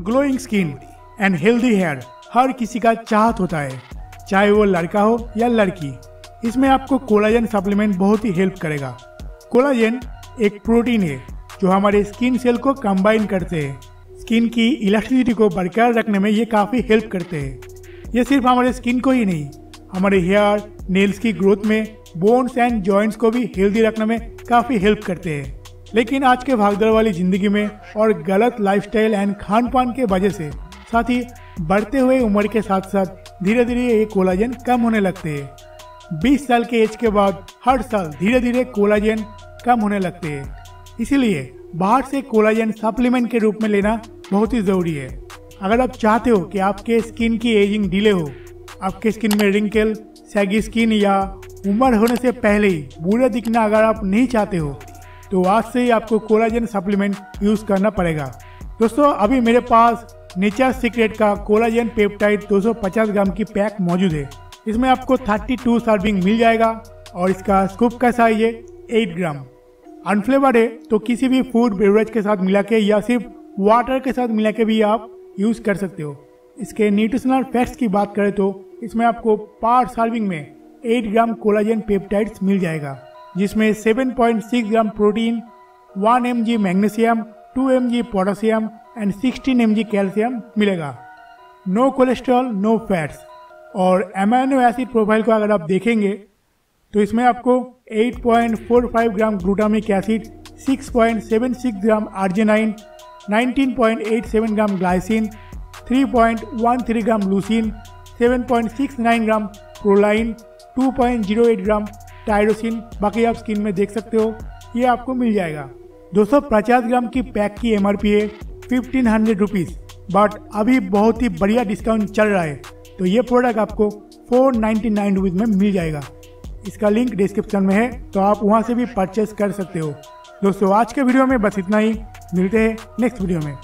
Glowing skin and healthy hair हर किसी का चाहत होता है, चाहे वो लड़का हो या लड़की। इसमें आपको कोलाजन सप्लीमेंट बहुत ही हेल्प करेगा। कोलाजन एक प्रोटीन है, जो हमारे स्किन सेल को कंबाइन करते हैं। स्किन की इलास्टिसिटी को बरकरार रखने में ये काफ़ी हेल्प करते हैं। ये सिर्फ़ हमारे स्किन को ही नहीं, हमारे हेयर नेल्स की ग्रोथ में बोन्स एंड जॉइंट्स को भी हेल्दी रखने में काफ़ी हेल्प करते हैं। लेकिन आज के भागदौड़ वाली ज़िंदगी में और गलत लाइफस्टाइल एंड खान पान के वजह से, साथ ही बढ़ते हुए उम्र के साथ साथ धीरे धीरे ये कोलाजन कम होने लगते हैं। 20 साल के एज के बाद हर साल धीरे धीरे कोलाजन कम होने लगते हैं। इसीलिए बाहर से कोलाजन सप्लीमेंट के रूप में लेना बहुत ही ज़रूरी है। अगर आप चाहते हो कि आपके स्किन की एजिंग डिले हो, आपके स्किन में रिंकल सैगी स्किन या उम्र होने से पहले ही बुरा दिखना अगर आप नहीं चाहते हो तो आज से ही आपको कोलाजन सप्लीमेंट यूज़ करना पड़ेगा। दोस्तों, अभी मेरे पास नेचर सीक्रेट का कोलाजन पेप्टाइड 250 ग्राम की पैक मौजूद है। इसमें आपको 32 सर्विंग मिल जाएगा और इसका स्कूप का साइज़ है 8 ग्राम। अनफ्लेवर्ड है तो किसी भी फ़ूड बेवरेज के साथ मिला के या सिर्फ़ वाटर के साथ मिला के भी आप यूज़ कर सकते हो। इसके न्यूट्रिशनल फैक्ट्स की बात करें तो इसमें आपको पर सर्विंग में 8 ग्राम कोलाजन पेप्टाइड्स मिल जाएगा। जिसमें 7.6 gram protein 1 M magnesium 2 M potassium and 16 M calcium मिलेगा। नो कोलेस्ट्रॉल नो फैट्स और एमाइनो एसिड प्रोफ़ाइल को अगर आप देखेंगे तो इसमें आपको 8.45 gram glutamic acid 6.76 gram arginine 19.87 gram glycine 3.13 gram leucine 7.69 gram proline 2.08 gram tyrosine बाकी आप स्किन में देख सकते हो, ये आपको मिल जाएगा। दो ग्राम की पैक की एमआरपी है फिफ्टीन हंड्रेड रुपीज़ बट अभी बहुत ही बढ़िया डिस्काउंट चल रहा है तो ये प्रोडक्ट आपको फोर नाइन्टी नाइन रुपीज़ में मिल जाएगा। इसका लिंक डिस्क्रिप्शन में है तो आप वहाँ से भी परचेस कर सकते हो। दोस्तों, आज के वीडियो में बस इतना ही। मिलते हैं नेक्स्ट वीडियो में।